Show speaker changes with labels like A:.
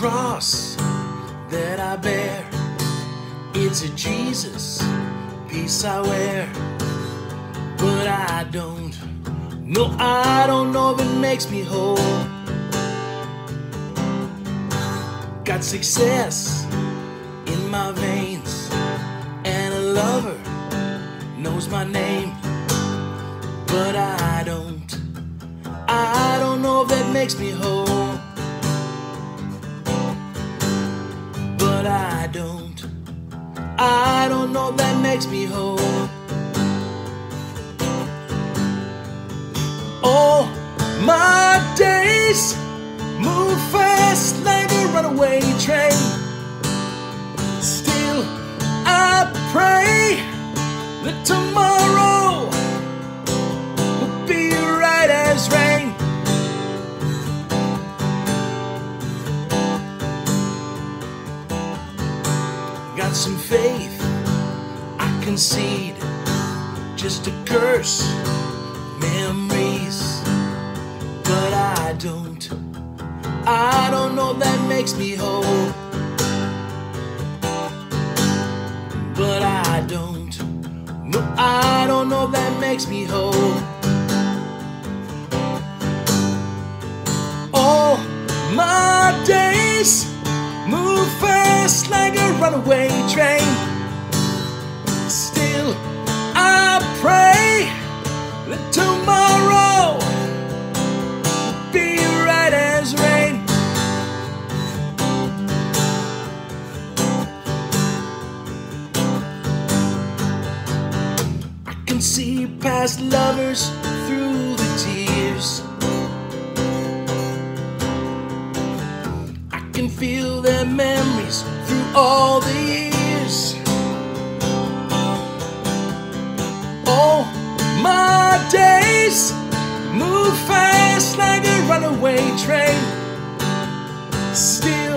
A: cross that I bear. It's a Jesus piece I wear. But I don't, no, I don't know if it makes me whole. Got success in my veins, and a lover knows my name. But I don't, I don't know if that makes me whole. Don't, I don't know that makes me whole. Oh, my days move fast like a runaway train. Still, I pray that tomorrow will be right as rain. Got some faith, I concede, just a curse. Memories, but I don't. I don't know. That makes me whole, but I don't. No, I don't know. That makes me whole. Oh, my days move fast like a runaway see past lovers through the tears. I can feel their memories through all the years. Oh, my days move fast like a runaway train. Still,